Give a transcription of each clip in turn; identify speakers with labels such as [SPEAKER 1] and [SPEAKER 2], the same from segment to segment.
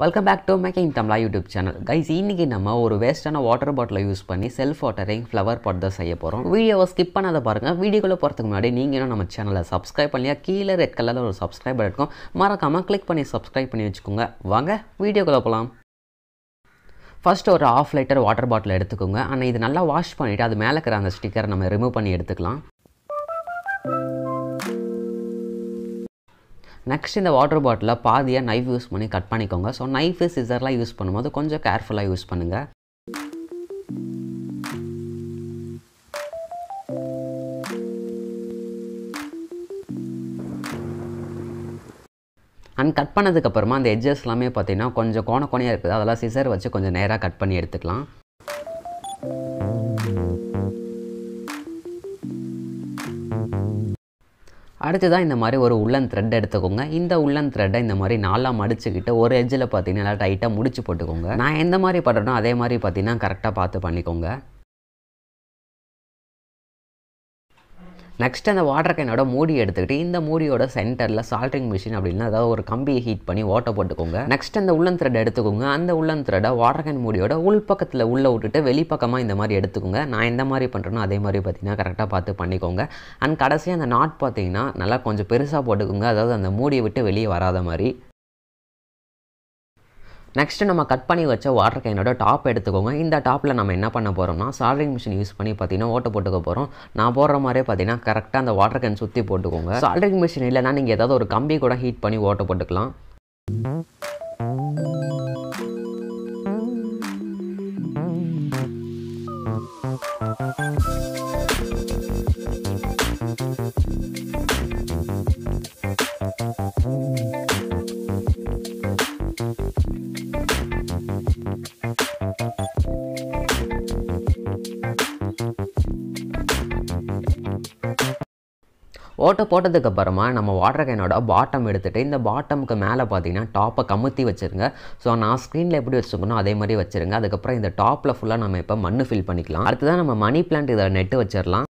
[SPEAKER 1] Welcome back to making Tamizha YouTube channel guys இன்றைக்கி நம்ம ஒரு வேஸ்ட்டான வாட்டர் பாட்டிலை யூஸ் பண்ணி செல்ஃப் வாட்டரிங் ஃப்ளவர் பாட் தான் செய்ய போகிறோம் வீடியோவை ஸ்கிப் பண்ணாத பாருங்கள் வீடியோக்குள்ளே போகிறதுக்கு முன்னாடி நீங்கள் இன்னும் நம்ம சேனலை சப்ஸ்கிரைப் பண்ணியா கீழே ரெட் கலரில் ஒரு சப்ஸ்கிரைப் இருக்கும். மறக்காமல் கிளிக் பண்ணி சப்ஸ்கிரைப் பண்ணி வச்சுக்கோங்க. வாங்க வீடியோக்குள்ளே போகலாம் ஃபஸ்ட் ஒரு ஆஃப் லிட்டர் வாட்டர் பாட்டில் எடுத்துக்கோங்க. ஆனால் இது நல்லா வாஷ் பண்ணிவிட்டு அது மேலே இருக்கிற அந்த ஸ்டிக்கரை நம்ம ரிமூவ் பண்ணி எடுத்துக்கலாம். நெக்ஸ்ட் இந்த வாட்டர் பாட்டிலில் பாதியாக நைஃப் யூஸ் பண்ணி கட் பண்ணிக்கோங்க. ஸோ நைஃபு சிசர்லாம் யூஸ் பண்ணும்போது கொஞ்சம் கேர்ஃபுல்லாக யூஸ் பண்ணுங்கள் அண்ட் கட் பண்ணதுக்கப்புறமா அந்த எட்ஜஸ் எல்லாமே பார்த்தீங்கன்னா கொஞ்சம் கோண கோணையாக இருக்குது. அதெல்லாம் சிசர் வச்சு கொஞ்சம் நேராக கட் பண்ணி எடுத்துக்கலாம். அடுத்ததான் இந்த மாதிரி ஒரு உள்ளன் த்ரெட் எடுத்துக்கோங்க. இந்த உள்ளன் த்ரெட்டை இந்த மாதிரி நாலாம் மடிச்சுக்கிட்டு ஒரு எஜ்ஜில் பார்த்தீங்கன்னா டைட்டாக முடிச்சு போட்டுக்கோங்க. நான் எந்த மாதிரி பண்ணுறேனோ அதே மாதிரி பார்த்தீங்கன்னா கரெக்டாக பார்த்து பண்ணிக்கோங்க. நெக்ஸ்ட் அந்த வாட்டர் கேனோட மூடி எடுத்துக்கிட்டு இந்த மூடியோட சென்டரில் சால்ட்ரிங் மிஷின் அப்படின்னா அதாவது ஒரு கம்பியை ஹீட் பண்ணி ஓட்ட போட்டுக்கோங்க. நெக்ஸ்ட் அந்த உள்ளன் த்ரெட் எடுத்துக்கோங்க. அந்த உள்ளன் த்ரெட்டை வாட்டர் கேன் மூடியோட உள் பக்கத்தில் உள்ளே விட்டுட்டு வெளிப்பக்கமாக இந்த மாதிரி எடுத்துக்கோங்க. நான் எந்த மாதிரி பண்ணுறேனோ அதே மாதிரி பார்த்தீங்கன்னா கரெக்டாக பார்த்து பண்ணிக்கோங்க. அண்ட் கடைசியாக அந்த நாட் பார்த்தீங்கன்னா நல்லா கொஞ்சம் பெருசாக போட்டுக்கோங்க. அதாவது அந்த மூடியை விட்டு வெளியே வராத மாதிரி. நெக்ஸ்ட்டு நம்ம கட் பண்ணி வச்ச வாட்டர் கேனோட டாப் எடுத்துக்கோங்க. இந்த டாப்பில் நம்ம என்ன பண்ண போகிறோம்னா சால்ட்ரிங் மிஷின் யூஸ் பண்ணி பார்த்தீங்கன்னா ஓட்ட போட்டுக்க போகிறோம் நான் போடுற மாதிரியே பார்த்தீங்கன்னா கரெக்டாக அந்த வாட்டர் கேன் சுற்றி போட்டுக்கோங்க. சால்ட்ரிங் மிஷின் இல்லைனா நீங்கள் ஏதாவது ஒரு கம்பி கூட ஹீட் பண்ணி ஓட்டை போட்டுக்கலாம். ஓட்டை போட்டதுக்கப்புறமா நம்ம வாட்டர் கேனோட பாட்டம் எடுத்துகிட்டு இந்த பாட்டமுக்கு மேலே பார்த்தீங்கன்னா டாப்பை கமுத்தி வச்சுருங்க. ஸோ நான் ஸ்க்ரீனில் எப்படி வச்சுருக்கணும் அதே மாதிரி வச்சுருங்க. அதுக்கப்புறம் இந்த டாப்பில் ஃபுல்லாக நம்ம இப்போ மண் ஃபில் பண்ணிக்கலாம். அடுத்ததான் நம்ம மணி பிளான்ட் இதை நெட்டு வச்சிடலாம்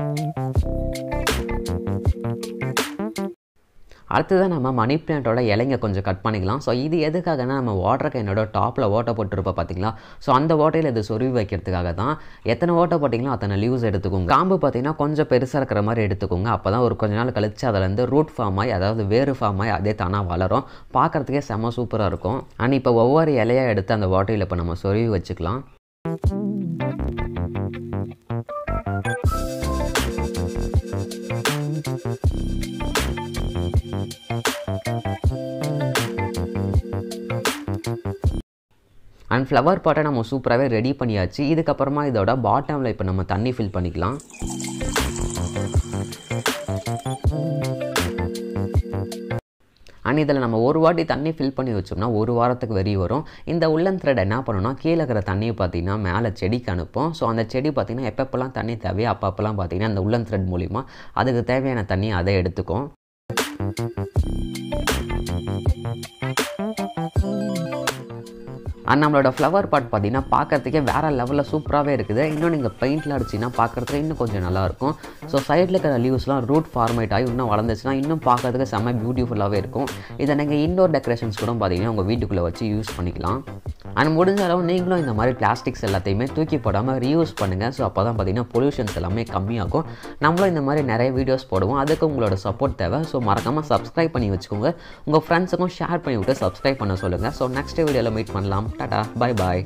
[SPEAKER 1] அடுத்ததான் நம்ம மணி பிளான்ட்டோட இலைங்க கொஞ்சம் கட் பண்ணிக்கலாம். ஸோ இது எதுக்காகனா நம்ம வாட்டர் கேனோட டாப்பில் ஓட்டை போட்டுருப்போம் பார்த்தீங்களா ஸோ அந்த ஓட்டையில் இது சொருவி வைக்கிறதுக்காக தான் எத்தனை ஓட்டை போட்டிங்களோ அத்தனை லீவ்ஸ் எடுத்துக்கோங்க. காம்பு பார்த்தீங்கன்னா கொஞ்சம் பெருசாக இருக்கிற மாதிரி எடுத்துக்கோங்க. அப்போ தான் ஒரு கொஞ்ச நாள் கழிச்சு அதுலேருந்து ரூட் ஃபார்ம் ஆகி அதாவது வேறு ஃபார்ம் ஆகி அதே தானாக வளரும். பார்க்குறதுக்கே செம்ம சூப்பராக இருக்கும். அண்ட் இப்போ ஒவ்வொரு இலையாக எடுத்து அந்த வாட்டையில் இப்போ நம்ம சொருவி வச்சுக்கலாம். அண்ட் ஃப்ளவர் பாட்டை நம்ம சூப்பராகவே ரெடி பண்ணியாச்சு. இதுக்கப்புறமா இதோட பாட்டமில் இப்போ நம்ம தண்ணி ஃபில் பண்ணிக்கலாம். அண்ட் இதில் நம்ம ஒரு வாட்டி தண்ணி ஃபில் பண்ணி வச்சோம்னா ஒரு வாரத்துக்கு வெறி வரும். இந்த உள்ளன் த்ரெட் என்ன பண்ணணும்னா கீழே இருக்கிற தண்ணியை பார்த்தீங்கன்னா மேலே செடிக்கு அனுப்போம். ஸோ அந்த செடி பார்த்திங்கன்னா எப்பப்பெல்லாம் தண்ணி தேவையோ அப்பப்பெல்லாம் பார்த்தீங்கன்னா அந்த உள்ளன் த்ரெட் மூலிமா அதுக்கு தேவையான தண்ணி அதை எடுத்துக்கும். அண்ட் நம்மளோட ஃப்ளவர் பாட் பார்த்தீங்கன்னா பார்க்குறதுக்கே வேறு லெவலில் சூப்பராகவே இருக்குது. இன்னும் நீங்கள் பெயிண்டில் அடிச்சிங்கன்னா பார்க்குறதுக்கு இன்னும் கொஞ்சம் நல்லாயிருக்கும் ஸோ சைடில் இருக்கிற லீவ்ஸ்லாம் ரூட் ஃபார்மேட் ஆகி இன்னும் வளர்ந்துச்சுன்னா இன்னும் பார்க்குறதுக்கு செம்ம பியூட்டிஃபுல்லாகவே இருக்கும். இதை நீங்கள் இன்டோர் டெக்கரேஷன்ஸ் கூட பார்த்தீங்கன்னா உங்கள் வீட்டுக்குள்ளே வச்சு யூஸ் பண்ணிக்கலாம். அண்ட் முடிஞ்ச அளவு நீங்களும் இந்த மாதிரி பிளாஸ்டிக்ஸ் எல்லாத்தையுமே தூக்கி போடாமல் ரீயூஸ் பண்ணுங்கள் ஸோ அப்போ தான் பார்த்தீங்கன்னா பொல்யூஷன்ஸ் எல்லாமே கம்மியாகும். நம்மளும் இந்த மாதிரி நிறைய வீடியோஸ் போடுவோம். அதுக்கு உங்களோட சப்போர்ட் தேவை. ஸோ மறக்காமல் சப்ஸ்கிரைப் பண்ணி வச்சுக்கோங்க. உங்கள் ஃப்ரெண்ட்ஸுக்கும் ஷேர் பண்ணி விட்டு சப்ஸ்கிரைப் பண்ண சொல்லுங்கள் ஸோ நெக்ஸ்ட் வீடியோவில் மீட் பண்ணலாம். đã. Bye bye.